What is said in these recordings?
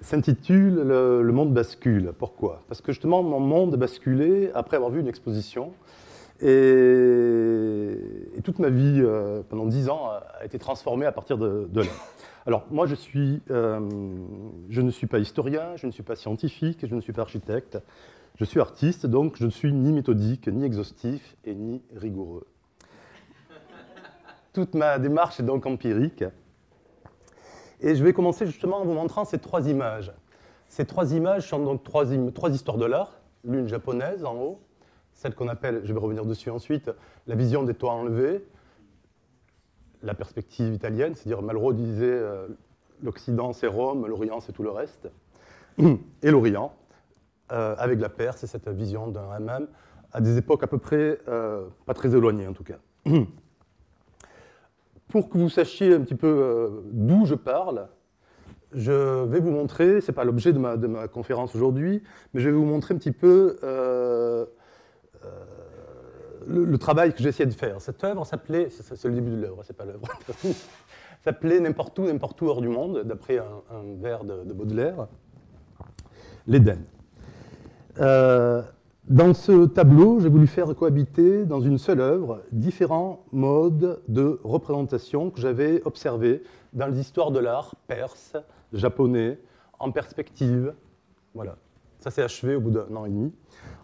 s'intitule le, monde bascule. Pourquoi? Parce que justement, mon monde a basculé après avoir vu une exposition. Et, toute ma vie, euh, pendant dix ans, a, été transformée à partir de, de là. Alors, moi, je, suis, euh, je ne suis pas historien, je ne suis pas scientifique, je ne suis pas architecte. Je suis artiste, donc je ne suis ni méthodique, ni exhaustif et ni rigoureux. Toute ma démarche est donc empirique. Et je vais commencer justement en vous montrant ces trois images. Ces trois images sont donc trois, histoires de l'art, l'une japonaise en haut, celle qu'on appelle, je vais revenir dessus ensuite, la vision des toits enlevés, la perspective italienne, c'est-à-dire Malraux disait euh, l'Occident c'est Rome, l'Orient c'est tout le reste, et l'Orient, euh, avec la Perse et cette vision d'un hammam, à des époques à peu près euh, pas très éloignées en tout cas. Pour que vous sachiez un petit peu euh, d'où je parle, je vais vous montrer, ce n'est pas l'objet de ma, de ma conférence aujourd'hui, mais je vais vous montrer un petit peu euh, euh, le, travail que essayé de faire. Cette œuvre s'appelait, c'est le début de l'œuvre, c'est pas l'œuvre, s'appelait N'importe où, n'importe où hors du monde, d'après un, vers de, de Baudelaire, l'Éden. Dans ce tableau, j'ai voulu faire cohabiter dans une seule œuvre différents modes de représentation que j'avais observés dans les histoires de l'art perse, japonais, en perspective. Voilà, ça s'est achevé au bout d'un an et demi.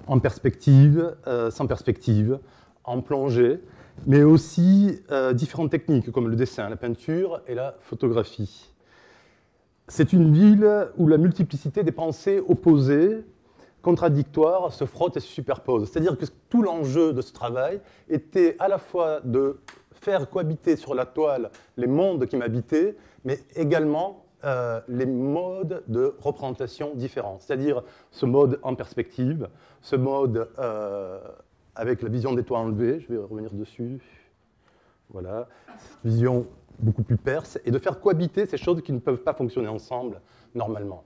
En perspective, euh, sans perspective, en plongée, mais aussi euh, différentes techniques comme le dessin, la peinture et la photographie. C'est une ville où la multiplicité des pensées opposées contradictoires se frottent et se superposent. C'est-à-dire que tout l'enjeu de ce travail était à la fois de faire cohabiter sur la toile les mondes qui m'habitaient, mais également euh, les modes de représentation différents. C'est-à-dire ce mode en perspective, ce mode euh, avec la vision des toits enlevés, je vais revenir dessus, voilà, vision beaucoup plus perse, et de faire cohabiter ces choses qui ne peuvent pas fonctionner ensemble normalement.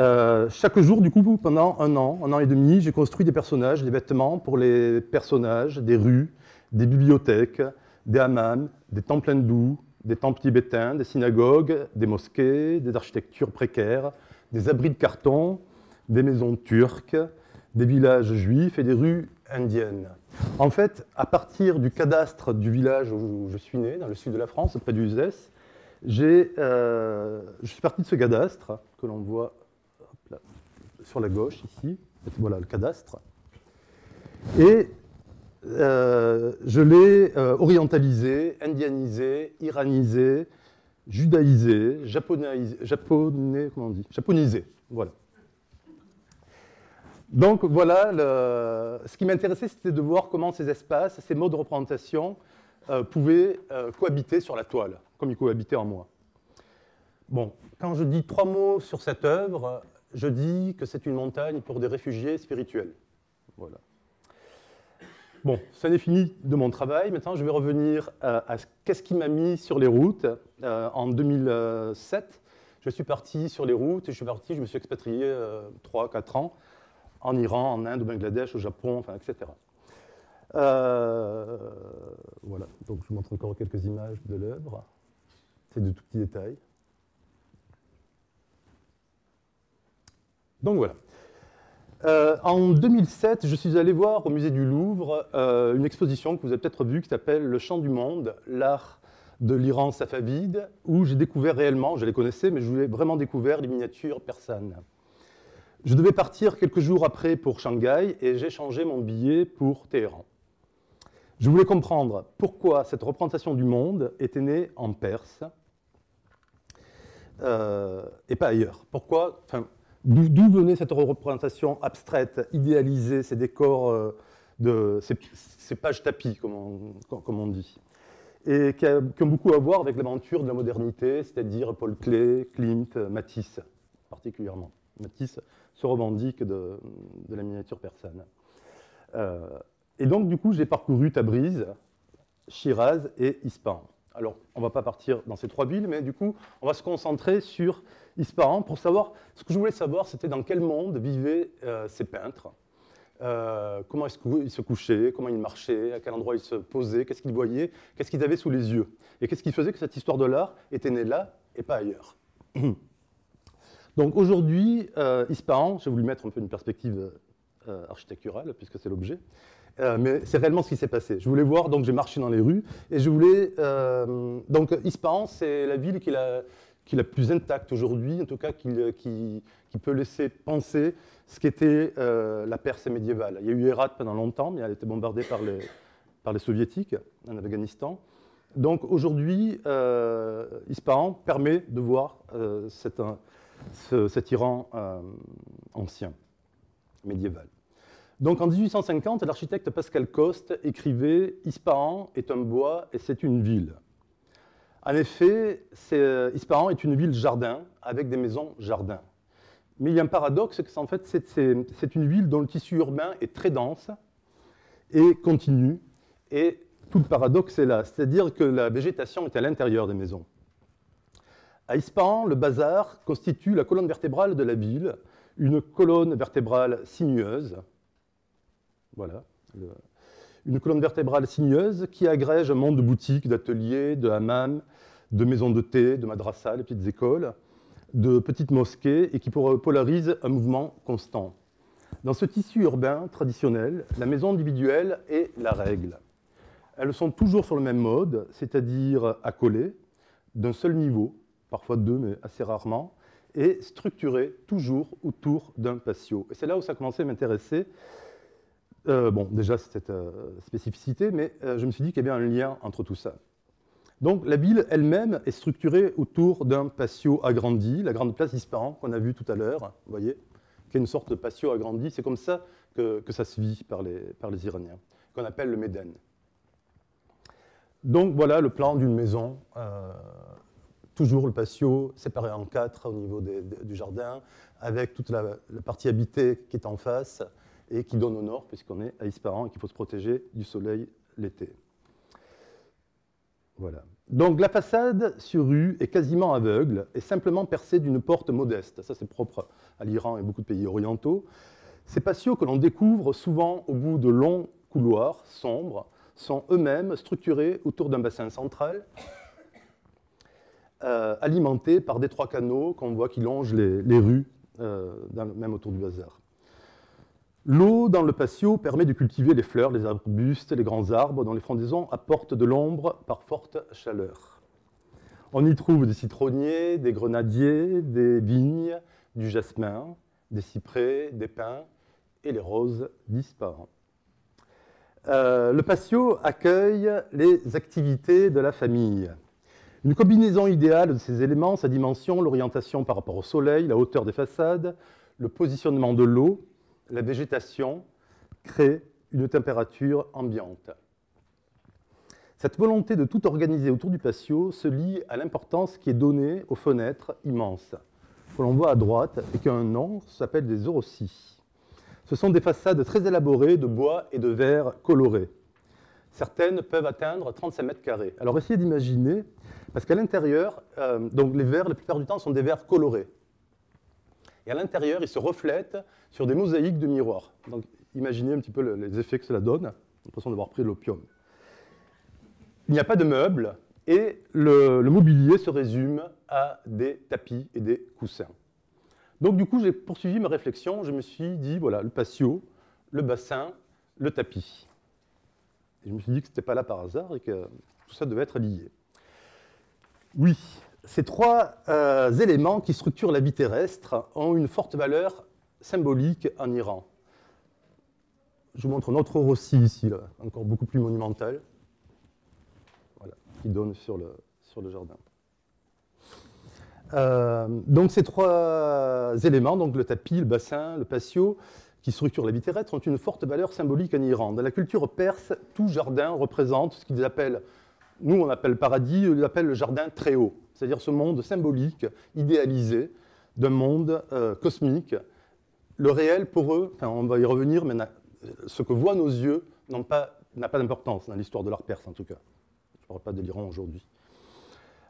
Euh, chaque jour, du coup, pendant un an, un an et demi, j'ai construit des personnages, des vêtements pour les personnages, des rues, des bibliothèques, des hammams, des temples hindous, des temples tibétains, des synagogues, des mosquées, des architectures précaires, des abris de carton, des maisons turques, des villages juifs et des rues indiennes. En fait, à partir du cadastre du village où je suis né, dans le sud de la France, près du Uzès, euh, je suis parti de ce cadastre que l'on voit sur la gauche ici. Voilà le cadastre. Et euh, je l'ai euh, orientalisé, indianisé, iranisé, judaïsé, japonaisé, japonais, comment on dit? Japonisé. Voilà. Donc voilà, le- ce qui m'intéressait, c'était de voir comment ces espaces, ces modes de représentation euh, pouvaient cohabiter sur la toile, comme ils cohabitaient en moi. Bon, quand je dis trois mots sur cette œuvre, je dis que c'est une montagne pour des réfugiés spirituels. Voilà. Bon, ça n'est fini de mon travail. Maintenant, je vais revenir à, à ce- qu'est-ce qui m'a mis sur les routes. Euh, en 2007, je suis parti sur les routes je suis parti, je me suis expatrié euh, 3-4 ans en Iran, en Inde, au Bangladesh, au Japon, etc. Euh, voilà, donc je vous montre encore quelques images de l'œuvre. C'est de tout petits détails. Donc voilà. Euh, en 2007, je suis allé voir au musée du Louvre euh, une exposition que vous avez peut-être vue qui s'appelle Le Chant du Monde, l'art de l'Iran safavide, où j'ai découvert réellement, je les connaissais, mais je voulais vraiment découvert les miniatures persanes. Je devais partir quelques jours après pour Shanghai et j'ai changé mon billet pour Téhéran. Je voulais comprendre pourquoi cette représentation du monde était née en Perse euh, et pas ailleurs. Pourquoi, d'où venait cette représentation abstraite, idéalisée, ces décors, euh, ces, pages tapis, comme on, dit, et qui, ont beaucoup à voir avec l'aventure de la modernité, c'est-à-dire Paul Klee, Klimt, Matisse, particulièrement. Matisse se revendique de, de la miniature persane. Euh, et donc, du coup, j'ai parcouru Tabriz, Shiraz et Ispahan. Alors, on ne va pas partir dans ces trois villes, mais du coup, on va se concentrer sur Ispahan pour savoir, ce que je voulais savoir, c'était dans quel monde vivaient euh, ces peintres, Euh, comment qu'ils se couchaient, comment ils marchaient, à quel endroit ils se posaient, qu'est-ce qu'ils voyaient, qu'est-ce qu'ils avaient sous les yeux, et qu'est-ce qui faisait que cette histoire de l'art était née là et pas ailleurs. Donc aujourd'hui, euh, Ispahan, j'ai voulu mettre un peu une perspective euh, architecturale, puisque c'est l'objet, euh, mais c'est réellement ce qui s'est passé. Je voulais voir, donc j'ai marché dans les rues, et je voulais... donc Ispahan, c'est la ville qui est la, qui est la plus intacte aujourd'hui, en tout cas qui, qui- peut laisser penser ce qu'était euh, la Perse médiévale. Il y a eu Hérat pendant longtemps, mais elle a été bombardée par les, soviétiques en Afghanistan. Donc aujourd'hui, euh, Ispahan permet de voir euh, cet, cet Iran euh, ancien, médiéval. Donc en 1850, l'architecte Pascal Coste écrivait Ispahan est un bois et c'est une ville. En effet, c'est- euh, est une ville jardin avec des maisons jardins. Mais il y a un paradoxe, c'est qu'en fait, c'est- une ville dont le tissu urbain est très dense et continu. Et tout le paradoxe est là, c'est-à-dire que la végétation est à l'intérieur des maisons. À Ispahan, le bazar constitue la colonne vertébrale de la ville, une colonne vertébrale sinueuse. Voilà. Une colonne vertébrale sinueuse qui agrège un monde de boutiques, d'ateliers, de hammams, de maisons de thé, de madrassas, les petites écoles, de petites mosquées et qui polarise un mouvement constant. Dans ce tissu urbain traditionnel, la maison individuelle est la règle. Elles sont toujours sur le même mode, c'est-à-dire accolées, d'un seul niveau, parfois deux, mais assez rarement, et structurées toujours autour d'un patio. Et c'est là où ça a à m'intéresser. Euh, bon, déjà, cette euh, spécificité, mais euh, je me suis dit qu'il y avait un lien entre tout ça. Donc, la ville elle-même est structurée autour d'un patio agrandi, la grande place d'Ispahan qu'on a vu tout à l'heure, vous voyez, qui est une sorte de patio agrandi. C'est comme ça que, ça se vit par les, Iraniens, qu'on appelle le Méden. Donc, voilà le plan d'une maison. toujours le patio séparé en quatre au niveau du jardin, avec toute la partie habitée qui est en face et qui donne au nord, puisqu'on est à Ispahan et qu'il faut se protéger du soleil l'été. Voilà. Donc la façade sur rue est quasiment aveugle et simplement percée d'une porte modeste. Ça, c'est propre à l'Iran et beaucoup de pays orientaux. Ces patios que l'on découvre souvent au bout de longs couloirs sombres sont eux-mêmes structurés autour d'un bassin central, euh, alimenté par des trois canaux qu'on voit qui longent les, rues, euh, même autour du bazar. L'eau dans le patio permet de cultiver les fleurs, les arbustes, les grands arbres dont les frondaisons apportent de l'ombre par forte chaleur. On y trouve des citronniers, des grenadiers, des vignes, du jasmin, des cyprès, des pins et les roses d'Ispahan. Euh, le patio accueille les activités de la famille. Une combinaison idéale de ces éléments, sa dimension, l'orientation par rapport au soleil, la hauteur des façades, le positionnement de l'eau, la végétation crée une température ambiante. Cette volonté de tout organiser autour du patio se lie à l'importance qui est donnée aux fenêtres immenses, que l'on voit à droite et qui un nom, s'appelle des orossis. Ce sont des façades très élaborées de bois et de verre colorés. Certaines peuvent atteindre 35 mètres carrés. Alors essayez d'imaginer, parce qu'à l'intérieur, euh, donc les verres, la plupart du temps, sont des verres colorés. Et à l'intérieur, ils se reflètent sur des mosaïques de miroirs. Donc imaginez un petit peu le- les effets que cela donne. J'ai l'impression d'avoir pris de l'opium. Il n'y a pas de meubles et le, le mobilier se résume à des tapis et des coussins. Donc du coup, j'ai poursuivi ma réflexion. Je me suis dit, voilà, le patio, le bassin, le tapis. Et je me suis dit que ce n'était pas là par hasard et que tout ça devait être lié. Oui, ces trois euh, éléments qui structurent la vie terrestre ont une forte valeur symbolique en Iran. Je vous montre notre Rossi ici, encore beaucoup plus monumental, qui donne sur le, sur le jardin. Euh, donc ces trois éléments, donc le tapis, le bassin, le patio, qui structurent la vie terrestre, ont une forte valeur symbolique en Iran. Dans la culture perse, tout jardin représente ce qu'ils appellent, nous on appelle paradis, eux ils appellent le jardin très haut, c'est-à-dire ce monde symbolique, idéalisé, d'un monde euh, cosmique. Le réel pour eux, on va y revenir, mais n'a- ce que voient nos yeux n'a pas, d'importance dans l'histoire de l'art perse en tout cas. Je ne parle pas de l'Iran aujourd'hui.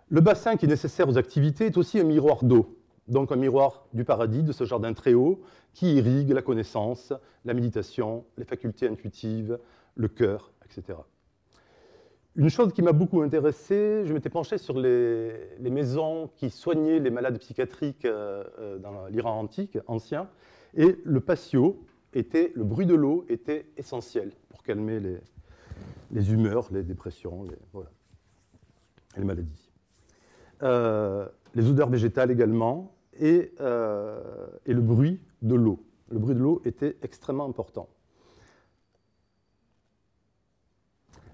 Le bassin qui est nécessaire aux activités est aussi un miroir d'eau, donc un miroir du paradis, de ce jardin très haut, qui irrigue la connaissance, la méditation, les facultés intuitives, le cœur, etc. Une chose qui m'a beaucoup intéressé, je m'étais penché sur les, maisons qui soignaient les malades psychiatriques euh, euh, dans l'Iran antique, ancien, et le patio, était, le bruit de l'eau était essentiel pour calmer les, humeurs, les dépressions, les, maladies. Euh, les odeurs végétales également, et le bruit de l'eau. Le bruit de l'eau était extrêmement important.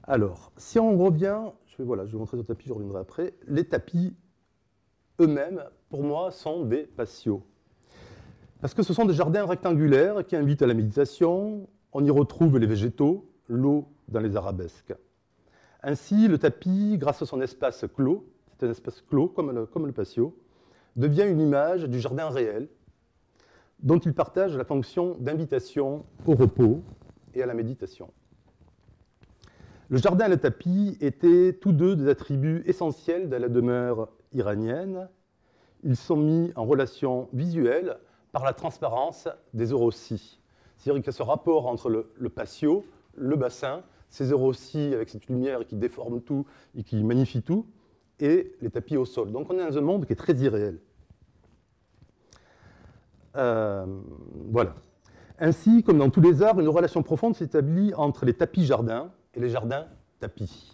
Alors, si on revient, je vais, voilà, je vais montrer le tapis, je reviendrai après. Les tapis eux-mêmes, pour moi, sont des patios. Parce que ce sont des jardins rectangulaires qui invitent à la méditation. On y retrouve les végétaux, l'eau dans les arabesques. Ainsi, le tapis, grâce à son espace clos, c'est un espace clos comme le patio, devient une image du jardin réel, dont il partage la fonction d'invitation au repos et à la méditation. Le jardin et le tapis étaient tous deux des attributs essentiels de la demeure iranienne. Ils sont mis en relation visuelle par la transparence des eurossis. C'est-à-dire qu'il y a ce rapport entre le, patio, le bassin, ces eurossis avec cette lumière qui déforme tout et qui magnifie tout, et les tapis au sol. Donc on est dans un monde qui est très irréel. Euh, voilà. Ainsi, comme dans tous les arts, une relation profonde s'établit entre les tapis jardins et les jardins tapis,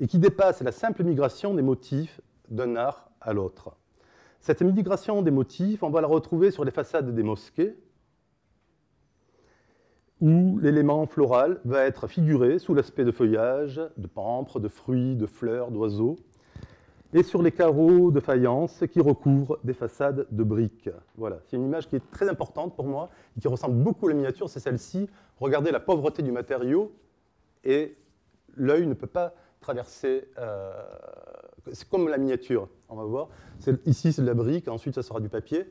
et qui dépasse la simple migration des motifs d'un art à l'autre. Cette migration des motifs, on va la retrouver sur les façades des mosquées, où l'élément floral va être figuré sous l'aspect de feuillage, de pampres, de fruits, de fleurs, d'oiseaux, et sur les carreaux de faïence qui recouvrent des façades de briques. Voilà, c'est une image qui est très importante pour moi, et qui ressemble beaucoup à la miniature, c'est celle-ci. Regardez la pauvreté du matériau et l'œil ne peut pas traverser. Euh, c'est comme la miniature, on va voir. Ici, c'est de la brique, ensuite, ça sera du papier.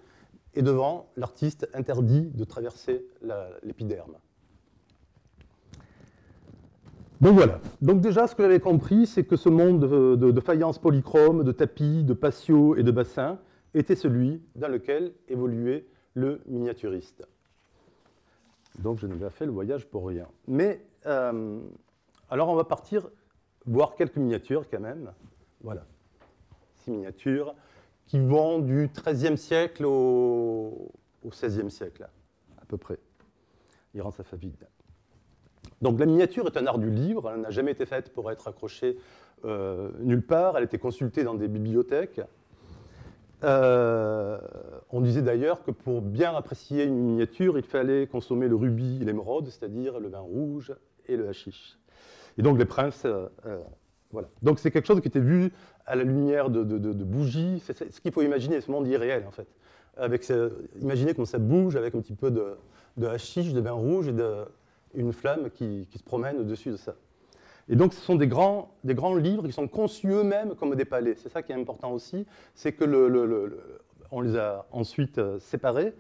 Et devant, l'artiste interdit de traverser l'épiderme. Donc voilà. Donc déjà, ce que j'avais compris, c'est que ce monde de, faïence polychrome, de tapis, de patio et de bassin était celui dans lequel évoluait le miniaturiste. Donc je n'avais pas fait le voyage pour rien. Mais euh, alors on va partir voir quelques miniatures quand même. Voilà, six miniatures qui vont du XIIIe siècle au, XVIe siècle, à peu près. Iran Safavid. Donc la miniature est un art du livre, elle n'a jamais été faite pour être accrochée euh, nulle part, elle été consultée dans des bibliothèques. Euh, on disait d'ailleurs que pour bien apprécier une miniature, il fallait consommer le rubis et l'émeraude, c'est-à-dire le vin rouge et le hashish. Et donc les princes, euh, euh, voilà. Donc c'est quelque chose qui était vu à la lumière de, bougies. C'est ce qu'il faut imaginer, ce monde irréel en fait. Avec imaginez comment ça bouge avec un petit peu de, de hashish, de vin rouge et une flamme qui, se promène au-dessus de ça. Et donc, ce sont des grands, des grands livres qui sont conçus eux-mêmes comme des palais. C'est ça qui est important aussi, c'est que on les a ensuite euh, séparés.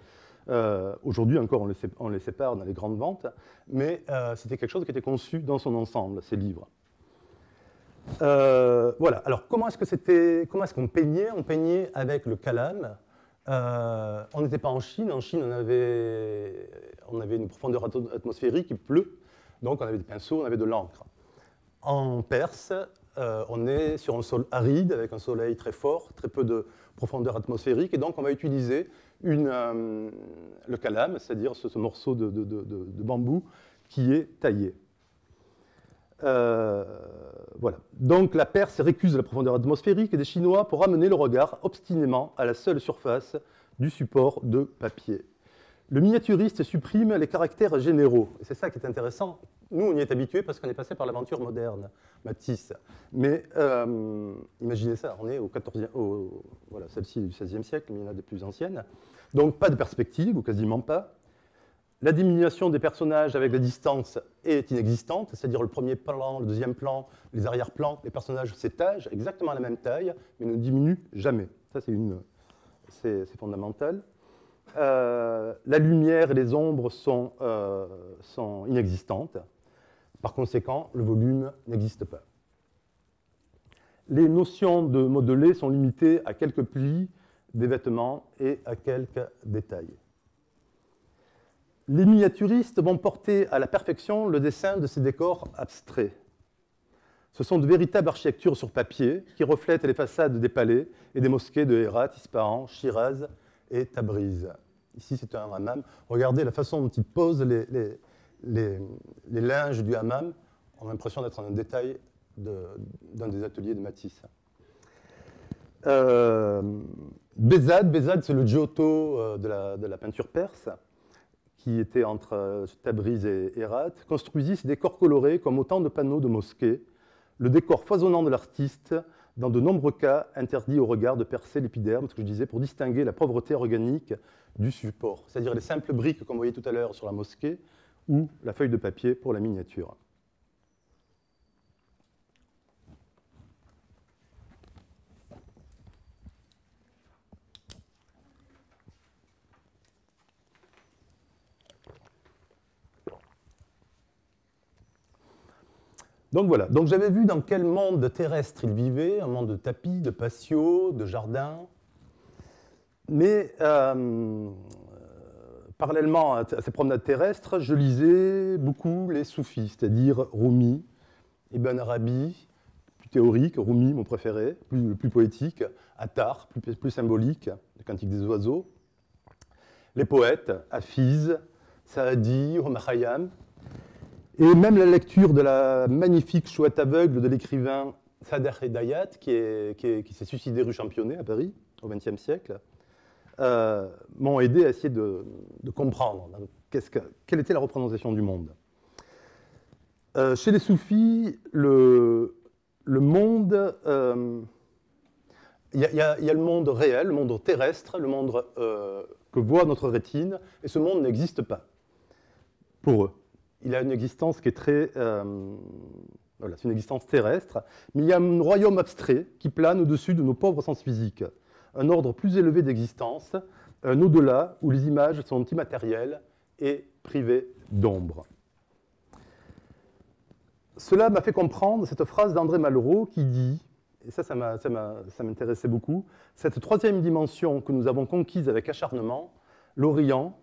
Euh, aujourd'hui encore, on les, sépare dans les grandes ventes, mais euh, c'était quelque chose qui était conçu dans son ensemble, ces livres. Euh, voilà. Alors, comment est-ce qu'on peignait? On peignait avec le calame. on n'était pas en Chine. En Chine, on on avait une profondeur atmosphérique, il pleut, donc on avait des pinceaux, on avait de l'encre. En Perse, on est sur un sol aride avec un soleil très fort, très peu de profondeur atmosphérique, et donc on va utiliser euh, le calame, c'est-à-dire ce, morceau de, bambou qui est taillé. Euh, voilà. Donc la Perse récuse la profondeur atmosphérique des Chinois pour amener le regard obstinément à la seule surface du support de papier. Le miniaturiste supprime les caractères généraux. C'est ça qui est intéressant. Nous, on y est habitués parce qu'on est passé par l'aventure moderne, Matisse. Mais euh, imaginez ça, on est au 14e, voilà, celle-ci du XVIe siècle, mais il y en a des plus anciennes. Donc pas de perspective, ou quasiment pas. La diminution des personnages avec la distance est inexistante, c'est-à-dire le premier plan, le deuxième plan, les arrière-plans, les personnages s'étagent exactement à la même taille, mais ne diminuent jamais. Ça, c'est, fondamental. Euh, la lumière et les ombres sont, euh, sont inexistantes. Par conséquent, le volume n'existe pas. Les notions de modelé sont limitées à quelques plis des vêtements et à quelques détails. Les miniaturistes vont porter à la perfection le dessin de ces décors abstraits. Ce sont de véritables architectures sur papier qui reflètent les façades des palais et des mosquées de Hérat, Ispahan, Shiraz et Tabriz. Ici, c'est un hammam. Regardez la façon dont il pose les, les, linges du hammam. On a l'impression d'être dans un détail d'un des ateliers de Matisse. Euh, c'est le Giotto euh, de la, de la, peinture perse, qui était entre euh, Tabriz et Hérat, construisit ces décors colorés comme autant de panneaux de mosquées, le décor foisonnant de l'artiste, dans de nombreux cas, interdit au regard de percer l'épiderme, ce que je disais, pour distinguer la pauvreté organique du support, c'est-à-dire les simples briques qu'on voyait tout à l'heure sur la mosquée, ou la feuille de papier pour la miniature. Donc voilà, donc j'avais vu dans quel monde terrestre il vivait, un monde de tapis, de patios, de jardins. Mais euh, parallèlement à ces promenades terrestres, je lisais beaucoup les soufis, c'est-à-dire Rumi, Ibn Arabi, plus théorique, Rumi mon préféré, plus, plus poétique, Attar, plus, symbolique, le cantique des oiseaux, les poètes, Hafiz, Saadi, Omar Khayyam, et même la lecture de la magnifique chouette aveugle de l'écrivain Sader Hedayat, qui, qui s'est suicidé rue Championnet à Paris au XXe siècle, euh, m'ont aidé à essayer de, comprendre quelle était la représentation du monde. Euh, chez les soufis, le, monde, euh, il y, y, a le monde réel, le monde terrestre, le monde que voit notre rétine, et ce monde n'existe pas pour eux. Il a une existence qui est très... voilà, c'est une existence terrestre, mais il y a un royaume abstrait qui plane au-dessus de nos pauvres sens physiques un ordre plus élevé d'existence, un au-delà où les images sont immatérielles et privées d'ombre. Cela m'a fait comprendre cette phrase d'André Malraux qui dit, et ça, ça m'intéressait beaucoup, cette troisième dimension que nous avons conquise avec acharnement, l'Orient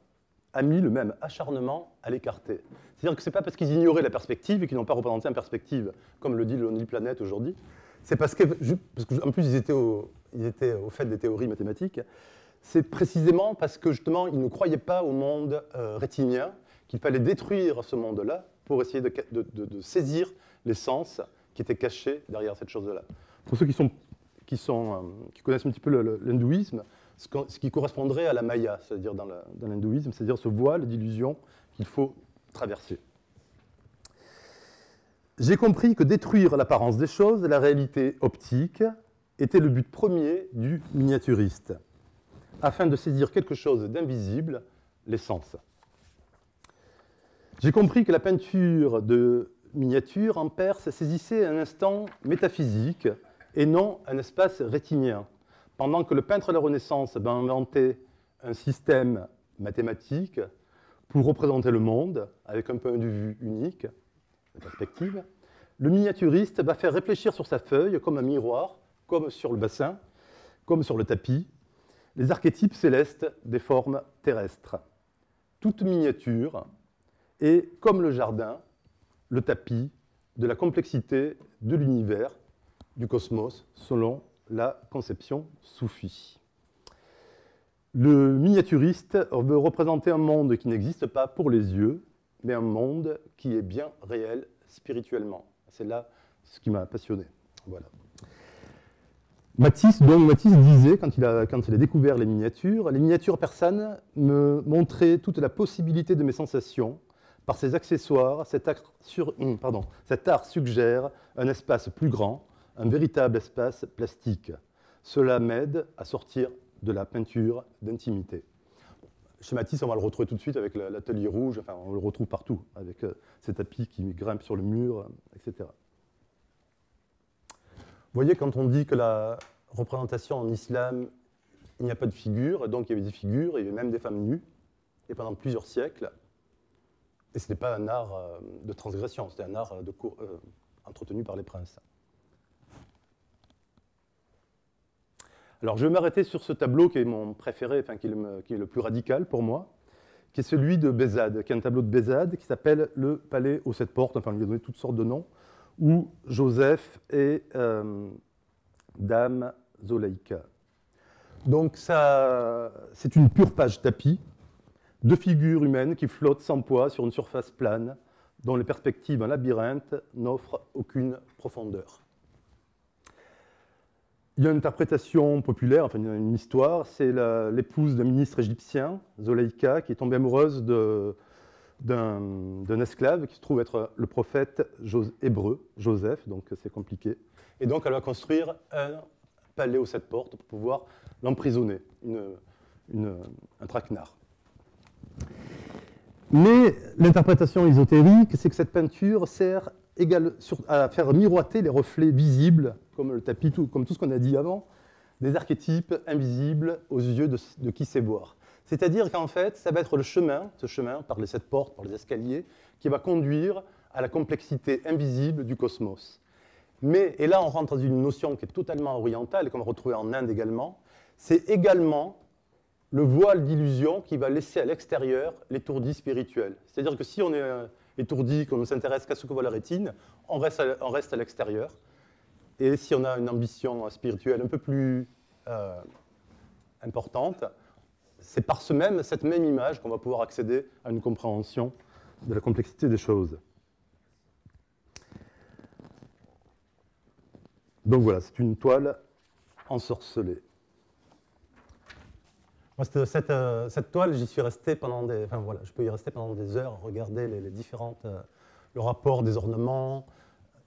a mis le même acharnement à l'écarter. C'est-à-dire que ce n'est pas parce qu'ils ignoraient la perspective et qu'ils n'ont pas représenté en perspective, comme le dit le Lonely Planet aujourd'hui, c'est parce qu'en parce plus ils étaient, au, ils étaient au fait des théories mathématiques, c'est précisément parce que justement ils ne croyaient pas au monde euh, rétinien, qu'il fallait détruire ce monde-là pour essayer de, de, saisir les sens qui étaient cachés derrière cette chose-là. Pour ceux qui, sont, qui, sont, euh, qui connaissent un petit peu l'hindouisme, ce, qui correspondrait à la Maya, c'est-à-dire dans l'hindouisme, c'est-à-dire ce voile d'illusion qu'il faut traverser. J'ai compris que détruire l'apparence des choses, la réalité optique, était le but premier du miniaturiste, afin de saisir quelque chose d'invisible, l'essence. J'ai compris que la peinture de miniature en Perse saisissait un instant métaphysique et non un espace rétinien, pendant que le peintre de la Renaissance va inventer un système mathématique pour représenter le monde avec un point de vue unique, une perspective, le miniaturiste va faire réfléchir sur sa feuille comme un miroir comme sur le bassin, comme sur le tapis, les archétypes célestes des formes terrestres. Toute miniature est, comme le jardin, le tapis de la complexité de l'univers, du cosmos, selon la conception soufie. Le miniaturiste veut représenter un monde qui n'existe pas pour les yeux, mais un monde qui est bien réel spirituellement. C'est là ce qui m'a passionné. Voilà. Matisse, donc Matisse disait, quand il, a, quand il a découvert les miniatures, les miniatures persanes me montraient toute la possibilité de mes sensations. Par ses accessoires, cet sur, pardon, cet art suggère un espace plus grand, un véritable espace plastique. Cela m'aide à sortir de la peinture d'intimité. Chez Matisse, on va le retrouver tout de suite avec l'atelier rouge, on le retrouve partout, avec euh, ces tapis qui grimpent sur le mur, etc. Vous voyez, quand on dit que la représentation en islam, il n'y a pas de figure, donc il y avait des figures, il y avait même des femmes nues, et pendant plusieurs siècles. Et ce n'était pas un art euh, de transgression, c'était un art euh, euh, entretenu par les princes. Alors je vais m'arrêter sur ce tableau qui est mon préféré, qui est, le, plus radical pour moi, qui est celui de Bézade, qui est un tableau de Bézade qui s'appelle le Palais aux sept portes, enfin il lui a donné toutes sortes de noms, ou Joseph et euh, Dame Zolaïka. Donc c'est une pure page tapis, de figures humaines qui flottent sans poids sur une surface plane, dont les perspectives en labyrinthe n'offrent aucune profondeur. Il y a une interprétation populaire, enfin une histoire, c'est l'épouse d'un ministre égyptien, Zolaïka, qui est tombée amoureuse d'un esclave qui se trouve être le prophète hébreu, Joseph, donc c'est compliqué. Et donc elle va construire un palais aux sept portes pour pouvoir l'emprisonner, un traquenard. Mais l'interprétation ésotérique, c'est que cette peinture sert à faire miroiter les reflets visibles, comme tapis, comme tout ce qu'on a dit avant, des archétypes invisibles aux yeux de, qui sait voir. C'est-à-dire qu'en fait, ça va être le chemin, ce chemin, par les sept portes, par les escaliers, qui va conduire à la complexité invisible du cosmos. Mais, et là on rentre dans une notion qui est totalement orientale, et qu'on va retrouver en Inde également, c'est également le voile d'illusion qui va laisser à l'extérieur l'étourdi spirituel. C'est-à-dire que si on est euh, étourdi, qu'on ne s'intéresse qu'à ce que voit la rétine, on reste à, l'extérieur. Et si on a une ambition spirituelle un peu plus euh, importante, c'est par ce même, cette même image qu'on va pouvoir accéder à une compréhension de la complexité des choses. Donc voilà, c'est une toile ensorcelée. Cette, euh, cette, toile, j'y suis resté pendant des. Enfin voilà, je peux y rester pendant des heures, regarder les, différentes. Euh, le rapport des ornements.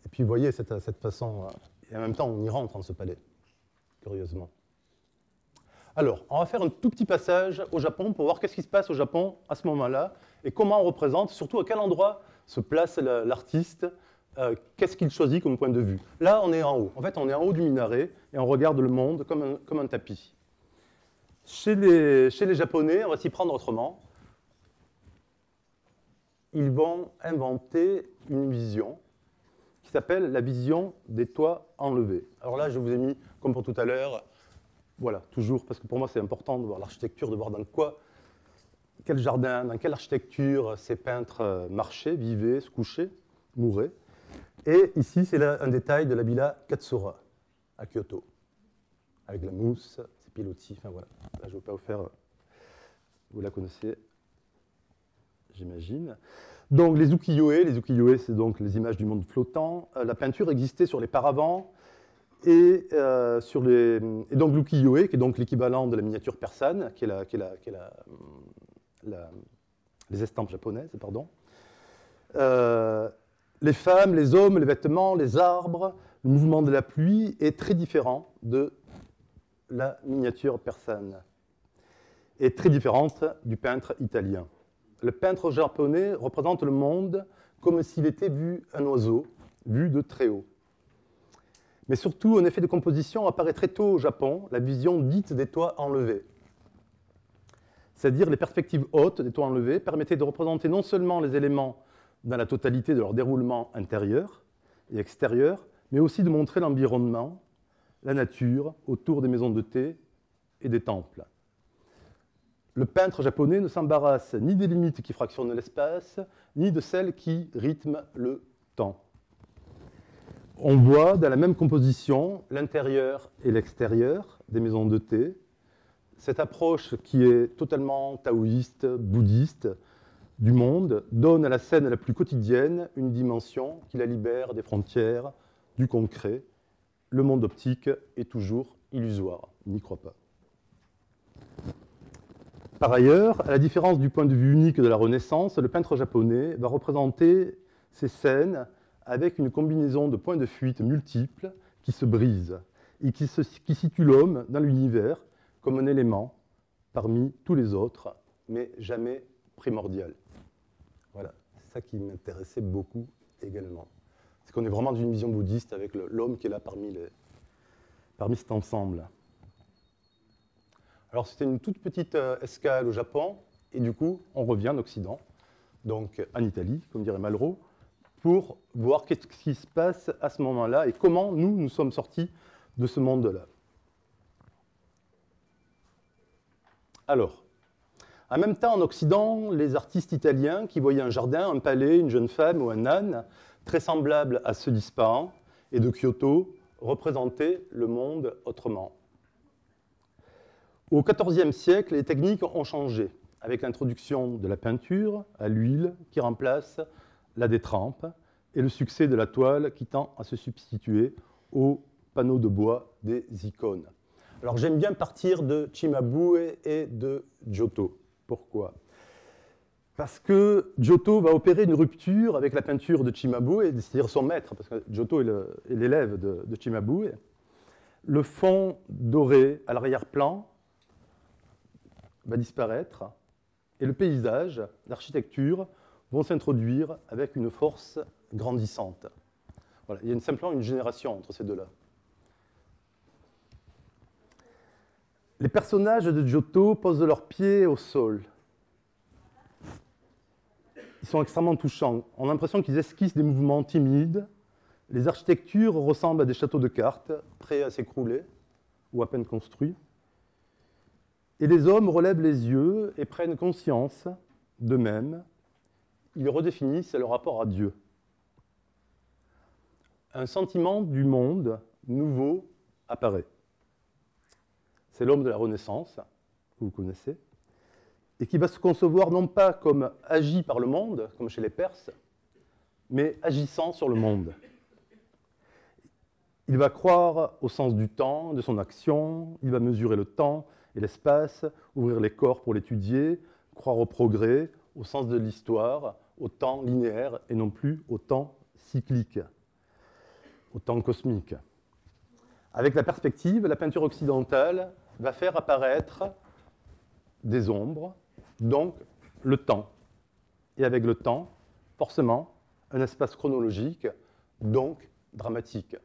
Et puis, vous voyez, cette, cette façon. Euh, et en même temps, on y rentre dans ce palais, curieusement. Alors, on va faire un tout petit passage au Japon pour voir qu'est-ce qui se passe au Japon à ce moment-là et comment on représente, surtout à quel endroit se place l'artiste, qu'est-ce qu'il choisit comme point de vue. Là, on est en haut. En fait, on est en haut du minaret et on regarde le monde comme un tapis. Chez les, Japonais, on va s'y prendre autrement. Ils vont inventer une vision qui s'appelle la vision des toits enlevés. Alors là, je vous ai mis, comme pour tout à l'heure, voilà, toujours, parce que pour moi c'est important de voir l'architecture, de voir dans quoi, quel jardin, dans quelle architecture ces peintres marchaient, vivaient, se couchaient, mouraient. Et ici, c'est un détail de la villa Katsura, à Kyoto, avec la mousse, pilotis, enfin voilà. je ne vais pas vous faire, vous la connaissez, j'imagine. Donc les ukiyo-e, les ukiyo-e c'est donc les images du monde flottant. Euh, la peinture existait sur les paravents et, euh, sur les, donc l'ukiyo-e, qui est donc l'équivalent de la miniature persane, qui est, les estampes japonaises, pardon. Euh, les femmes, les hommes, les vêtements, les arbres, le mouvement de la pluie est très différent de la miniature persane est très différente du peintre italien. Le peintre japonais représente le monde comme s'il était vu un oiseau, vu de très haut. Mais surtout, un effet de composition apparaît très tôt au Japon, la vision dite des toits enlevés. C'est-à-dire les perspectives hautes des toits enlevés permettaient de représenter non seulement les éléments dans la totalité de leur déroulement intérieur et extérieur, mais aussi de montrer l'environnement la nature autour des maisons de thé et des temples. Le peintre japonais ne s'embarrasse ni des limites qui fractionnent l'espace, ni de celles qui rythment le temps. On voit dans la même composition l'intérieur et l'extérieur des maisons de thé. Cette approche qui est totalement taoïste, bouddhiste du monde donne à la scène la plus quotidienne une dimension qui la libère des frontières, du concret, le monde optique est toujours illusoire. N'y crois pas. Par ailleurs, à la différence du point de vue unique de la Renaissance, le peintre japonais va représenter ces scènes avec une combinaison de points de fuite multiples qui se brisent et qui, situent l'homme dans l'univers comme un élément parmi tous les autres, mais jamais primordial. Voilà, c'est ça qui m'intéressait beaucoup également c'est qu'on est vraiment dans une vision bouddhiste avec l'homme qui est là parmi cet ensemble. Alors c'était une toute petite euh, escale au Japon, et du coup on revient en Occident, donc en Italie, comme dirait Malraux, pour voir qu'est-ce qui se passe à ce moment-là et comment nous, nous sommes sortis de ce monde-là. Alors, En même temps, en Occident, les artistes italiens qui voyaient un jardin, un palais, une jeune femme ou un âne, très semblable à ceux d'Ispahan et de Kyoto, représentaient le monde autrement. Au XIVe siècle, les techniques ont changé, avec l'introduction de la peinture à l'huile qui remplace la détrempe, et le succès de la toile qui tend à se substituer aux panneaux de bois des icônes. Alors j'aime bien partir de Cimabue et de Giotto. Pourquoi? Parce que Giotto va opérer une rupture avec la peinture de Cimabue, c'est-à-dire son maître, parce que Giotto est l'élève de, de Cimabue. Le fond doré à l'arrière-plan va disparaître et le paysage, l'architecture vont s'introduire avec une force grandissante. Voilà. Il y a simplement une génération entre ces deux-là. Les personnages de Giotto posent leurs pieds au sol. Ils sont extrêmement touchants. On a l'impression qu'ils esquissent des mouvements timides. Les architectures ressemblent à des châteaux de cartes, prêts à s'écrouler ou à peine construits. Et les hommes relèvent les yeux et prennent conscience d'eux-mêmes. Ils redéfinissent leur rapport à Dieu. Un sentiment du monde nouveau apparaît. C'est l'homme de la Renaissance, que vous connaissez, et qui va se concevoir non pas comme agi par le monde, comme chez les Perses, mais agissant sur le monde. Il va croire au sens du temps, de son action, il va mesurer le temps, et l'espace, ouvrir les corps pour l'étudier, croire au progrès, au sens de l'histoire, au temps linéaire et non plus au temps cyclique, au temps cosmique. Avec la perspective, la peinture occidentale va faire apparaître des ombres, donc le temps. Et avec le temps, forcément, un espace chronologique, donc dramatique.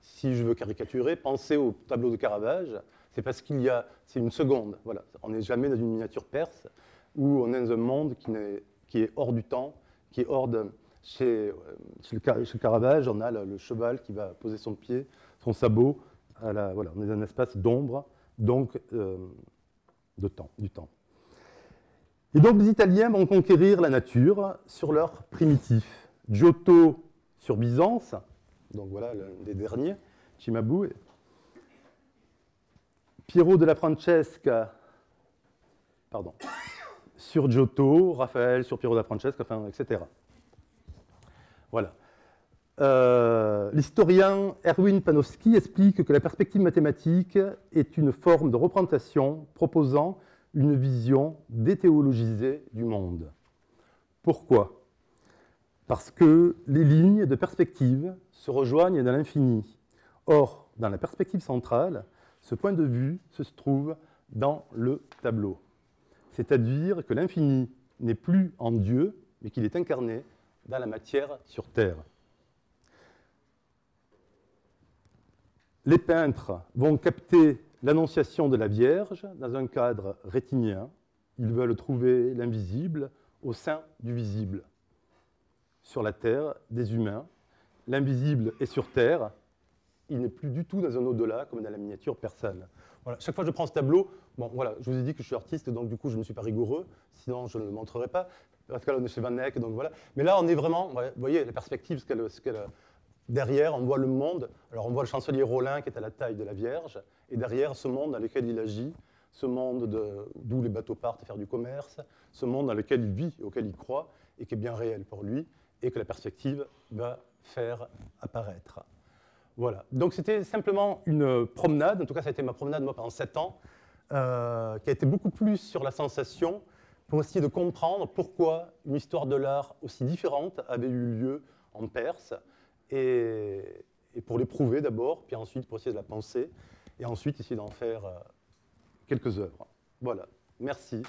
Si je veux caricaturer, pensez au tableau de Caravage, c'est parce qu'il y a, c'est une seconde. Voilà. On n'est jamais dans une miniature perse où on est dans un monde qui, est, qui est hors du temps, qui est hors de. Chez, chez, le, Caravage, on a le, cheval qui va poser son pied, son sabot. Voilà, on est dans un espace d'ombre, donc euh, de temps, du temps. Et donc les Italiens vont conquérir la nature sur leur primitif. Giotto sur Byzance, donc voilà l'un des derniers, Cimabue, Piero de la Francesca, pardon, sur Giotto, Raphaël sur Piero de la Francesca, etc. Voilà. Euh, l'historien Erwin Panofsky explique que la perspective mathématique est une forme de représentation proposant une vision déthéologisée du monde. Pourquoi? Parce que les lignes de perspective se rejoignent dans l'infini. Or, dans la perspective centrale, ce point de vue se trouve dans le tableau. C'est-à-dire que l'infini n'est plus en Dieu, mais qu'il est incarné dans la matière sur Terre. Les peintres vont capter l'annonciation de la Vierge dans un cadre rétinien. Ils veulent trouver l'invisible au sein du visible. Sur la Terre, des humains. L'invisible est sur Terre, il n'est plus du tout dans un au-delà comme dans la miniature persane. Voilà. Chaque fois que je prends ce tableau, bon, voilà, je vous ai dit que je suis artiste, donc du coup je ne suis pas rigoureux, sinon je ne le montrerai pas. Parce que là on est chez Van Eyck, donc voilà. Mais là on est vraiment, vous voyez la perspective, ce qu'elle, derrière on voit le monde. Alors on voit le chancelier Rollin qui est à la taille de la Vierge, et derrière ce monde dans lequel il agit, ce monde d'où les bateaux partent faire du commerce, ce monde dans lequel il vit, auquel il croit, et qui est bien réel pour lui, et que la perspective va faire apparaître. Voilà. Donc c'était simplement une promenade, en tout cas ça a été ma promenade moi pendant sept ans, euh, qui a été beaucoup plus sur la sensation pour essayer de comprendre pourquoi une histoire de l'art aussi différente avait eu lieu en Perse, et, pour l'éprouver d'abord, puis ensuite pour essayer de la penser, et ensuite essayer d'en faire euh, quelques œuvres. Voilà. Merci.